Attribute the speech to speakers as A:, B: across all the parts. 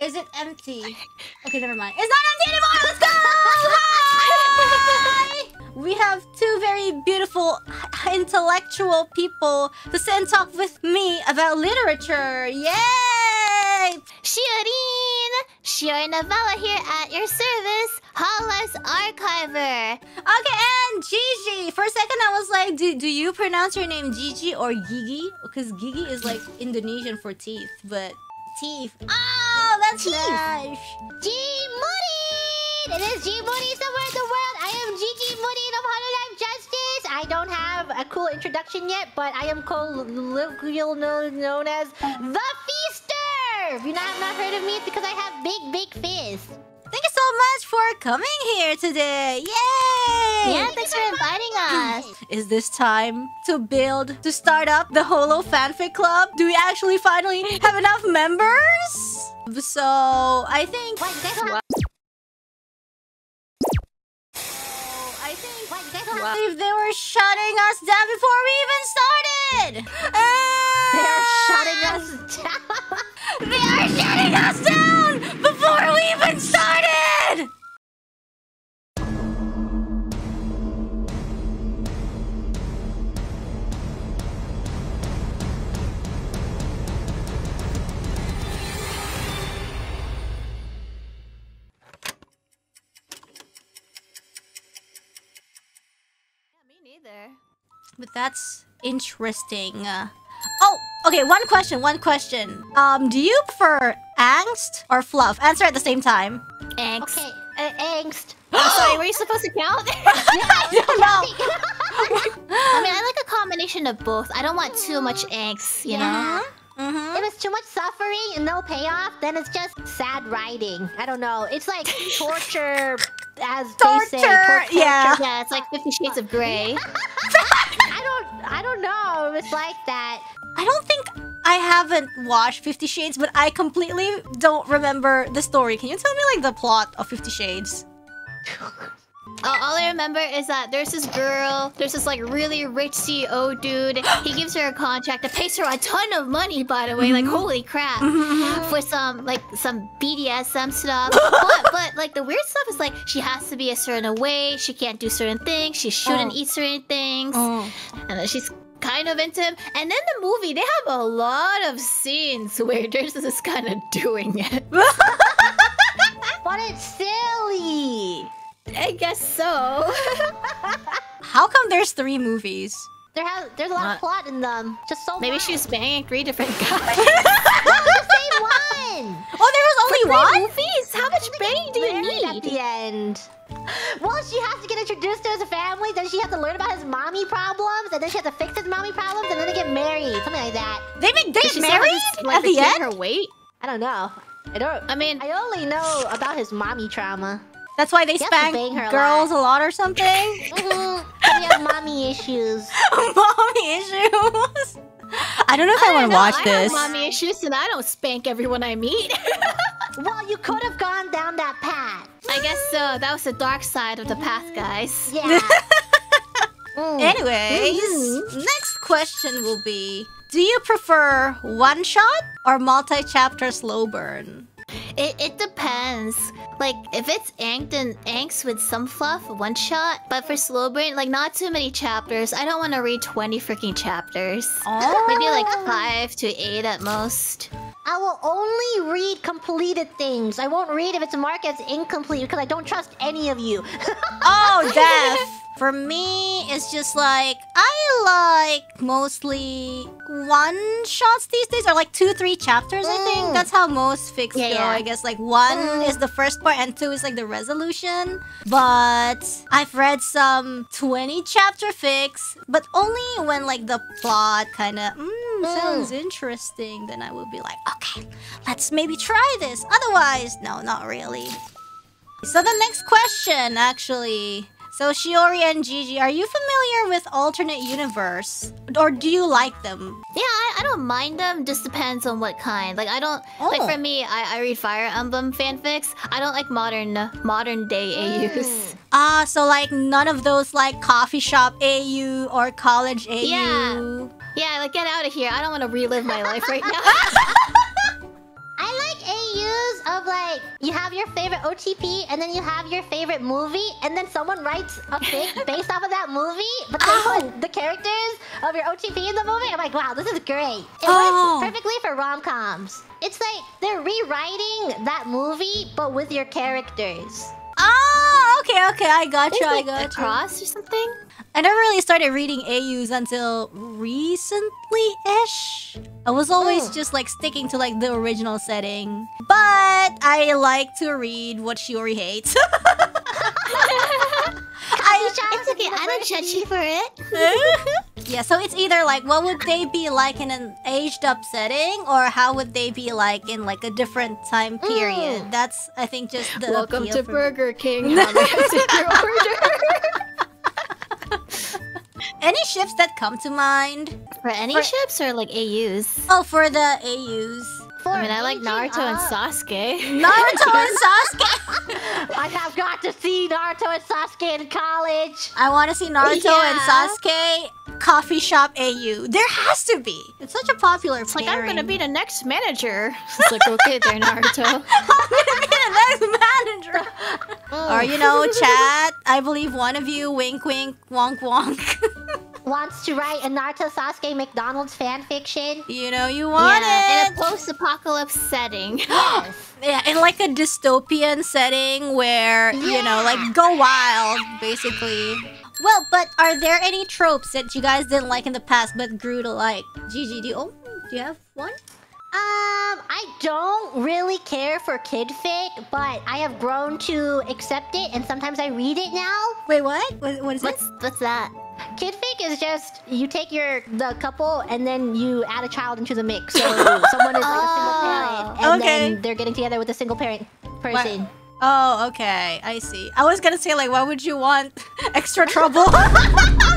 A: Is it empty? Okay, never mind. It's not empty anymore! Let's go! Hi! We have two very beautiful, intellectual people to sit and talk with me about literature. Yay!
B: Shiorin! Shiori Novella here at your service, Hala's Archiver.
A: Okay, and Gigi. For a second, I was like, do, do you pronounce your name Gigi or Gigi? Because Gigi is like Indonesian for teeth, but teeth. Ah! Oh, that's nice.
B: G Moody! It is G Moody somewhere in the world. I am Gigi Murin of Hololive Justice. I don't have a cool introduction yet, but I am colloquial known, known as the Feaster. If you not have not heard of me, it's because I have big, big fists.
A: Thank you so much for coming here today. Yay!
B: Yeah, thanks for inviting us.
A: Is this time to build, to start up the Holo Fanfic Club? Do we actually finally have enough members? So, I think...
B: What, you guys.
A: I think...
B: What, you guys don't
A: I
B: have...
A: believe they were shutting us down before we even started!
B: They're shutting us down.
A: They are shutting us down But that's interesting. Uh, oh, okay. One question. One question. Um, do you prefer angst or fluff? Answer at the same time.
B: Angst. Okay, uh, angst. I'm sorry, were you supposed to count?
A: I don't know.
B: I mean, I like a combination of both. I don't want too much angst, you know?
A: Mm-hmm.
B: If it's too much suffering and no payoff, then it's just sad writing. I don't know. It's like torture, as they say.
A: Torture, yeah.
B: Yeah, it's like Fifty Shades of Grey. I don't, I don't know. It's like that.
A: I don't think I haven't watched Fifty Shades, but I completely don't remember the story. Can you tell me like the plot of Fifty Shades?
B: Uh, all I remember is that there's this girl, there's this like really rich CEO dude. He gives her a contract that pays her a ton of money, by the way. Like holy crap, for some like some BDSM stuff. but, but like the weird stuff is like she has to be a certain way. She can't do certain things. She shouldn't
A: Oh.
B: eat certain things.
A: Oh.
B: And then she's kind of into him. And then the movie, they have a lot of scenes where there's this kind of doing it. but it's silly. I guess so.
A: How come there's three movies?
B: There has there's a lot
C: Not-
B: of plot in them. Just so
C: Maybe
B: much.
C: she was banging three different guys.
B: the same one.
A: Oh, there was only one.
C: movies? How much banging do you
B: need at the end. Well, she has to get introduced to his family, then she has to learn about his mommy problems, and then she has to fix his mommy problems, and then they get married, something like that.
A: They make they
C: Does she
A: get
C: still have
A: married
C: to, like,
A: at the
C: retain
A: end.
C: her weight?
B: I don't know. I don't.
C: I mean,
B: I only know about his mommy trauma.
A: That's why they
B: He has to
A: spank
B: her a
A: girls a lot or something.
B: Mm-hmm. he has mommy issues.
A: Mommy issues. I don't know if I, want to watch
C: I
A: this.
C: have mommy issues, and I don't spank everyone I meet.
B: Well, you could have gone down that path.
C: I guess so. That was the dark side of the path, guys.
B: Yeah. Mm.
A: Anyways,
C: Mhm.
A: next question will be: Do you prefer one shot or multi-chapter slow burn?
C: It, it depends. Like, if it's angst and angst with some fluff, one shot. But for slow burn, like, not too many chapters. I don't want to read 20 freaking chapters.
A: Oh,
C: Maybe like 5 to 8 at most.
B: I will only read completed things. I won't read if it's marked as incomplete because I don't trust any of you.
A: oh, death. For me, it's just like I like mostly one shots these days, or like two, three chapters. I think
B: Mm.
A: that's how most fics
B: Yeah,
A: go.
B: yeah.
A: I guess like one
B: Mm.
A: is the first part, and two is like the resolution. But I've read some twenty chapter fics, but only when like the plot kind of mm, sounds interesting. Then I will be like, okay, let's maybe try this. Otherwise, no, not really. So the next question, actually. So Shiori and Gigi, are you familiar with alternate universe, or do you like them?
C: Yeah, I, I don't mind them. Just depends on what kind. Like, I don't... Like,
A: Oh.
C: for me, I, I read Fire Emblem fanfics. I don't like modern modern day AUs.
A: Ah, so like none of those like coffee shop AU or college AU.
C: Yeah. Yeah, like, get out of here. I don't want to relive my life right now.
B: I like you have your favorite OTP, and then you have your favorite movie, and then someone writes a fic based off of that movie, but they
A: Oh.
B: put the characters of your OTP in the movie. I'm like, wow, this is great. It
A: Oh.
B: works perfectly for rom coms. It's like they're rewriting that movie, but with your characters.
A: Oh, okay, okay. I got you. I got you.
C: across or something.
A: I never really started reading AUs until recently-ish. I was always
B: Mm.
A: just like sticking to like the original setting. But I like to read what Shiori hates. I,
C: It's okay. I don't judge you for it.
A: yeah, so it's either like what would they be like in an aged up setting or how would they be like in like a different time period.
B: Mm.
A: That's I think just the
C: Welcome to
A: for-
C: Burger King. How may I take your order?
A: Any ships that come to mind?
C: For any
A: For-
C: ships or like AUs?
A: Oh, for the AUs.
B: For
C: I mean, I like
B: aging
C: Naruto and
B: up-
C: Sasuke.
A: Naruto and Sasuke.
B: I have got to see Naruto and Sasuke in college.
A: I want to see Naruto and
C: Yeah.
A: Sasuke coffee shop AU. There has to be. It's such a popular
C: It's like I'm gonna be the next manager. It's like okay, there, Naruto.
A: I'm gonna be the next manager. Or you know, chat. I believe one of you. Wink, wink. Wonk, wonk.
B: Wants to write a Naruto Sasuke McDonald's fan fiction.
A: you know, you want
C: yeah, in a post-apocalypse setting.
B: Yes.
A: yeah, in like a dystopian setting where you know, like go wild, basically. Well, but are there any tropes that you guys didn't like in the past but grew to like? Gigi, do you, oh, do you have one?
B: Um, I don't really care for kid fic, but I have grown to accept it, and sometimes I read it now.
A: Wait, what? What, what is?
C: What's what's that?
B: Kid fic is just you take your the couple and then you add a child into the mix. So someone is like a single parent, and
A: Okay.
B: then they're getting together with a single parent person.
A: Oh, okay. I see. I was gonna say like, why would you want extra trouble?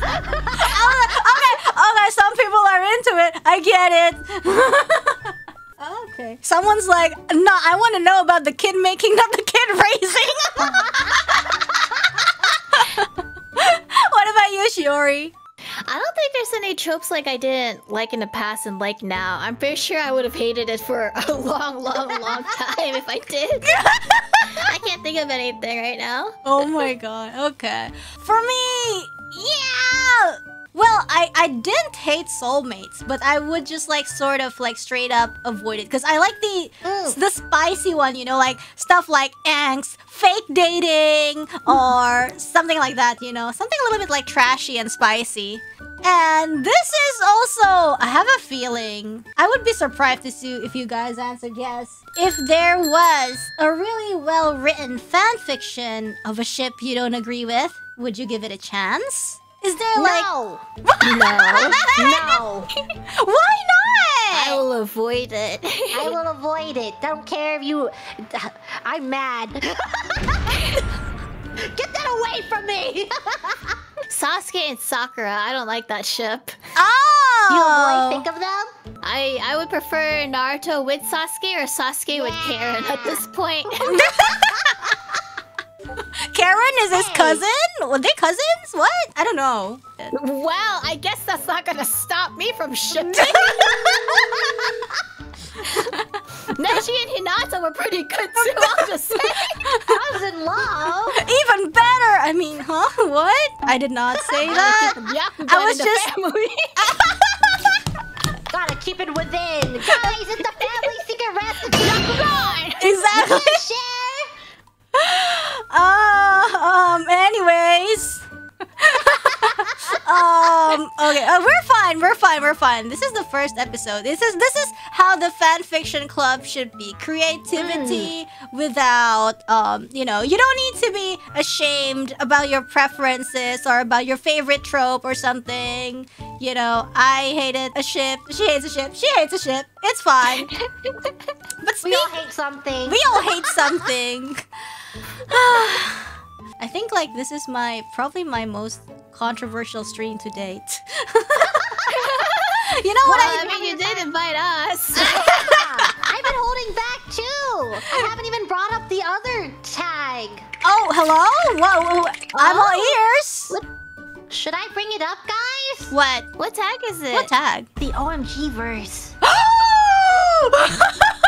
A: okay, okay. Some people are into it. I get it. okay. Someone's like, no, I want to know about the kid making, not the kid raising. what about you, Shiori?
C: I don't think there's any tropes like I didn't like in the past and like now. I'm pretty sure I would have hated it for a long, long, long time if I did. I can't think of anything right now.
A: Oh my god. Okay. For me, yeah. Well, I I didn't hate soulmates, but I would just like sort of like straight up avoid it because I like the
B: Mm.
A: the spicy one, you know, like stuff like angst, fake dating, or something like that, you know, something a little bit like trashy and spicy. And this is also, I have a feeling, I would be surprised to see if you guys answered yes. If there was a really well written fan fiction of a ship you don't agree with, would you give it a chance? Is there like.
B: no,
C: No.
B: no,
A: Why not?
C: I will avoid it.
B: I will avoid it. Don't care if you. I'm mad. Get that away from me!
C: Sasuke and Sakura, I don't like that ship.
A: Oh!
B: You avoid think of them?
C: I I would prefer Naruto with Sasuke or Sasuke with Karin at this point.
A: Karin is his
B: Hey.
A: cousin? Were they cousins? What? I don't know.
C: well, I guess that's not gonna stop me from shipping. Neji and Hinata were pretty good too, I'll just say.
B: I was in love.
A: Even better! I mean, huh? What? I did not say that.
C: Yeah,
A: I was
C: in the
A: just-
B: Gotta keep it within. Guys, it's the family secret recipe.
A: exactly. Uh, um, anyways. um, okay, uh, we're fine, we're fine, we're fine. This is the first episode. This is this is how the fan fiction club should be. Creativity without um, you know, you don't need to be ashamed about your preferences or about your favorite trope or something. You know, I hated a ship. She hates a ship. She hates a ship. It's fine. But
B: We all hate something.
A: we all hate something. I think like this is my probably my most controversial stream to date. you know what
C: Well,
A: I
C: I mean, you did invite us.
B: I've been holding back too. I haven't even brought up the other tag.
A: Oh, hello? Whoa, whoa, I'm all oh. ears.
B: Should I bring it up, guys?
A: What?
C: what tag is it?
A: What tag?
B: The Omegaverse.